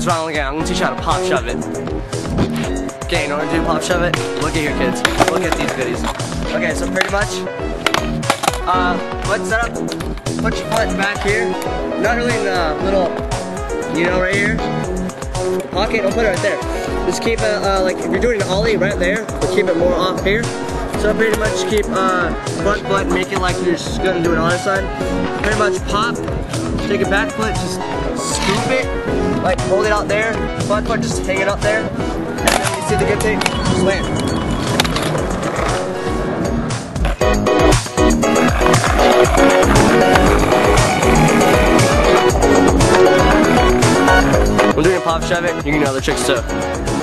teach you how to pop shove it. Okay, in order to do pop shove it, look at your kids. Look at these goodies. Okay, so pretty much, uh, foot setup, put your foot back here. Not really in the little, you know, right here. Pocket, don't put it right there. Just keep it, uh, like, if you're doing an ollie right there, but keep it more off here. So pretty much keep uh, front foot, make it like you're just gonna do it on the other side. Pretty much pop, take a back foot, just scoop it, like hold it out there, front foot, just hang it up there. And then you see the good thing, slam. When doing a pop shove it, you can do other tricks too.